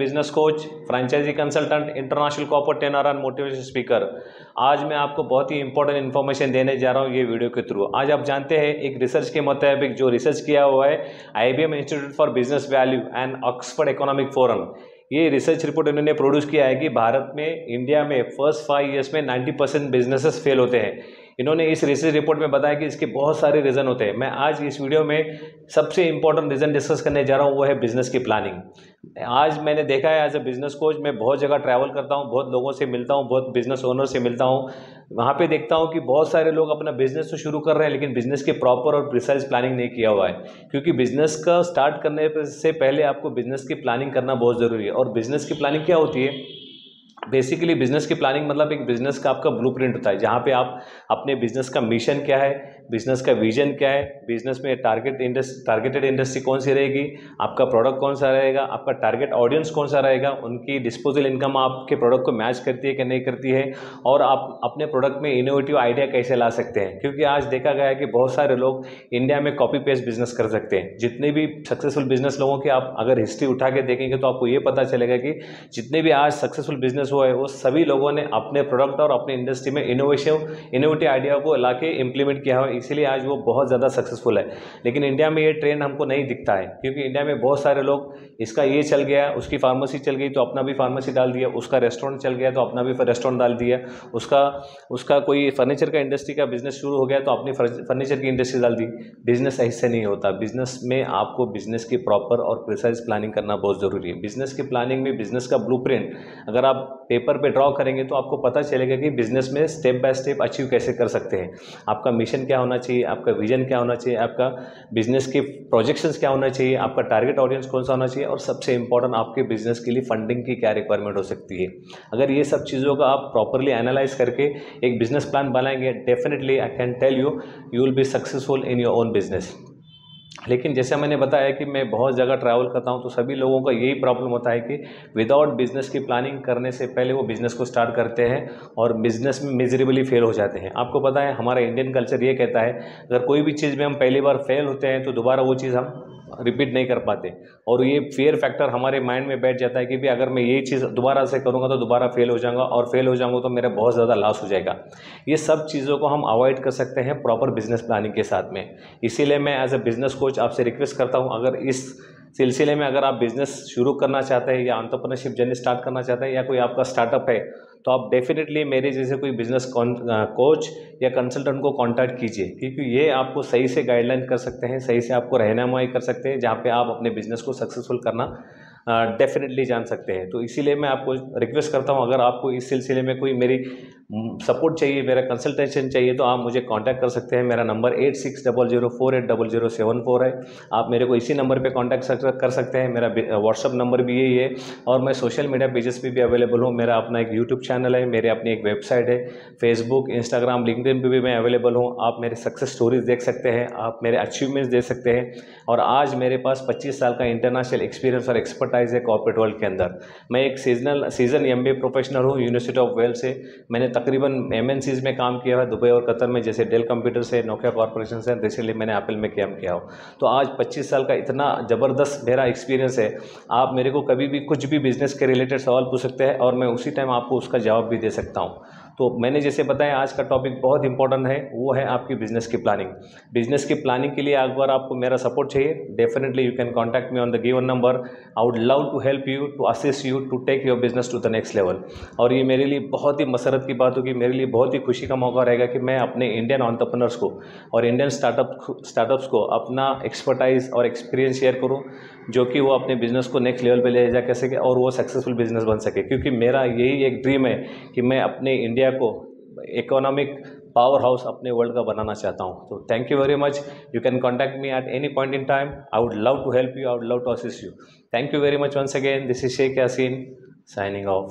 Business coach, franchisee consultant, international corporate trainer and motivation speaker. आज मैं आपको बहुत ही इंपॉर्टेंट इन्फॉर्मेशन देने जा रहा हूँ ये वीडियो के थ्रू। आज आप जानते हैं, एक रिसर्च के मुताबिक जो रिसर्च किया हुआ है IBM institute for business value and Oxford economic forum ये रिसर्च रिपोर्ट इन्होंने प्रोड्यूस किया है कि भारत में इंडिया में फ़र्स्ट फाइव ईयर्स में 90 परसेंट बिजनेसेस फेल होते हैं। इन्होंने इस रिसर्च रिपोर्ट में बताया कि इसके बहुत सारे रीज़न होते हैं। मैं आज इस वीडियो में सबसे इंपॉर्टेंट रीज़न डिस्कस करने जा रहा हूँ, वो है बिज़नेस की प्लानिंग आज मैंने देखा है एज ए बिज़नेस कोच मैं बहुत जगह ट्रैवल करता हूँ, बहुत लोगों से मिलता हूँ, बहुत बिज़नेस ओनर से मिलता हूँ। वहाँ पे देखता हूँ कि बहुत सारे लोग अपना बिज़नेस तो शुरू कर रहे हैं, लेकिन बिज़नेस की प्रॉपर और प्रिसाइज प्लानिंग नहीं किया हुआ है। क्योंकि बिज़नेस का स्टार्ट करने से पहले आपको बिज़नेस की प्लानिंग करना बहुत ज़रूरी है। और बिज़नेस की प्लानिंग क्या होती है? बेसिकली बिज़नेस की प्लानिंग मतलब एक बिज़नेस का आपका ब्लूप्रिंट होता है, जहाँ पे आप अपने बिज़नेस का मिशन क्या है बिज़नेस का विजन क्या है बिज़नेस में टारगेट इंडस्ट्री टारगेटेड इंडस्ट्री कौन सी रहेगी, आपका प्रोडक्ट कौन सा रहेगा, आपका टारगेट ऑडियंस कौन सा रहेगा, उनकी डिस्पोजल इनकम आपके प्रोडक्ट को मैच करती है कि नहीं करती है, और आप अपने प्रोडक्ट में इनोवेटिव आइडिया कैसे ला सकते हैं? क्योंकि आज देखा गया है कि बहुत सारे लोग इंडिया में कॉपी पेस्ट बिज़नेस कर सकते हैं। जितने भी सक्सेसफुल बिज़नेस लोगों की आप अगर हिस्ट्री उठा के देखेंगे तो आपको ये पता चलेगा कि जितने भी आज सक्सेसफुल बिज़नेस हुआ है, वो सभी लोगों ने अपने प्रोडक्ट और अपने इंडस्ट्री में इनोवेशन इनोवेटिव आइडिया को ला के इम्प्लीमेंट किया है इसीलिए आज वो बहुत ज़्यादा सक्सेसफुल है। लेकिन इंडिया में ये ट्रेंड हमको नहीं दिखता है, क्योंकि इंडिया में बहुत सारे लोग, इसका ये चल गया, उसकी फार्मेसी चल गई तो अपना भी फार्मेसी डाल दिया, उसका रेस्टोरेंट चल गया तो अपना भी रेस्टोरेंट डाल दिया, उसका उसका कोई फर्नीचर का इंडस्ट्री का बिज़नेस शुरू हो गया तो अपनी फर्नीचर की इंडस्ट्री डाल दी। बिज़नेस ऐसे नहीं होता बिज़नेस में आपको बिज़नेस की प्रॉपर और प्रिसाइज प्लानिंग करना बहुत ज़रूरी है। बिज़नेस की प्लानिंग में बिज़नेस का ब्लू अगर आप पेपर पे ड्रॉ करेंगे तो आपको पता चलेगा कि बिज़नेस में स्टेप बाय स्टेप अचीव कैसे कर सकते हैं। आपका मिशन क्या होना चाहिए, आपका विजन क्या होना चाहिए, आपका बिज़नेस के प्रोजेक्शंस क्या होना चाहिए, आपका टारगेट ऑडियंस कौन सा होना चाहिए और सबसे इंपॉर्टेंट आपके बिज़नेस के लिए फंडिंग की क्या रिक्वायरमेंट हो सकती है। अगर ये सब चीज़ों का आप प्रॉपरली एनालाइज करके एक बिज़नेस प्लान बनाएँगे definitely I can tell you you will be successful in your own business लेकिन जैसे मैंने बताया कि मैं बहुत जगह ट्रैवल करता हूँ तो सभी लोगों का यही प्रॉब्लम होता है कि विदाउट बिज़नेस की प्लानिंग करने से पहले वो बिज़नेस को स्टार्ट करते हैं और बिज़नेस में मिजरेबली फेल हो जाते हैं। आपको पता है, हमारा इंडियन कल्चर ये कहता है, अगर कोई भी चीज़ में हम पहली बार फेल होते हैं तो दोबारा वो चीज़ हम रिपीट नहीं कर पाते। और ये फेयर फैक्टर हमारे माइंड में बैठ जाता है कि भी अगर मैं ये चीज़ दोबारा से करूँगा तो दोबारा फेल हो जाऊँगा और फेल हो जाऊँगा तो मेरा बहुत ज़्यादा लॉस हो जाएगा। ये सब चीज़ों को हम अवॉइड कर सकते हैं प्रॉपर बिज़नेस प्लानिंग के साथ में। इसीलिए मैं एज ए बिज़नेस कोच आपसे रिक्वेस्ट करता हूँ, अगर इस सिलसिले में अगर आप बिज़नेस शुरू करना चाहते हैं या ऑन्टरप्रनरशिप जर्नी स्टार्ट करना चाहते हैं या कोई आपका स्टार्टअप है तो आप डेफिनेटली मेरे जैसे कोई बिज़नेस कोच या कंसल्टेंट को कांटेक्ट कीजिए, क्योंकि ये आपको सही से गाइडलाइन कर सकते हैं, सही से आपको रहनुमाई कर सकते हैं, जहाँ पे आप अपने बिज़नेस को सक्सेसफुल करना डेफिनेटली जान सकते हैं। तो इसीलिए मैं आपको रिक्वेस्ट करता हूँ, अगर आपको इस सिलसिले में कोई मेरी सपोर्ट चाहिए, मेरा कंसल्टेशन चाहिए तो आप मुझे कांटेक्ट कर सकते हैं। मेरा number eight six double zero four eight double zero seven four है। आप मेरे को इसी नंबर पे कांटेक्ट कर सकते हैं। मेरा व्हाट्सअप नंबर भी यही है। और मैं सोशल मीडिया पेजेस पे भी अवेलेबल हूँ। मेरा अपना एक यूट्यूब चैनल है। मेरी अपनी एक वेबसाइट है। फेसबुक इंस्टाग्राम लिंकडिन पर भी मैं अवेलेबल हूँ। आप मेरे सक्सेस स्टोरीज देख सकते हैं। आप मेरे अचीवमेंट्स देख सकते हैं। और आज मेरे पास पच्चीस साल का इंटरनेशनल एक्सपीरियंस और एक्सपर्टाइज है कॉर्पोरेट वर्ल्ड के अंदर। मैं एक सीजनल सीज़न एम प्रोफेशनल हूँ यूनिवर्सिटी ऑफ़ वेल्स से। मैंने तकरीबन एम में काम किया है, दुबई और कतर में, जैसे डेल कंप्यूटर से नोकिया कॉरपोरेशन से रिसेंटली मैंने एप्पल में काम किया हो। तो आज 25 साल का इतना ज़बरदस्त मेरा एक्सपीरियंस है। आप मेरे को कभी भी कुछ भी बिज़नेस के रिलेटेड सवाल पूछ सकते हैं और मैं उसी टाइम आपको उसका जवाब भी दे सकता हूँ। तो मैंने जैसे बताया, आज का टॉपिक बहुत इंपॉर्टेंट है, वो है आपकी बिज़नेस की प्लानिंग बिज़नेस की प्लानिंग के लिए अगर आपको मेरा सपोर्ट चाहिए. Definitely you can contact me on the given number I would love to help you to assist you to take your business to the next level और ये मेरे लिए बहुत ही मसरत की बात होगी. मेरे लिए बहुत ही खुशी का मौका रहेगा कि मैं अपने इंडियन ऑन्टरप्रनर्स को और इंडियन स्टार्टअप स्टार्टअप्स को अपना एक्सपर्टाइज और एक्सपीरियंस शेयर करूँ, जो कि वो अपने बिज़नेस को नेक्स्ट लेवल पर ले जा सके और वो सक्सेसफुल बिज़नेस बन सके. क्योंकि मेरा यही एक ड्रीम है कि मैं अपने इंडिया को इकोनॉमिक पावर हाउस अपने वर्ल्ड का बनाना चाहता हूँ। तो thank you very much you can contact me at any point in time I would love to help you I would love to assist you thank you very much once again this is Sheikh Yaseen signing off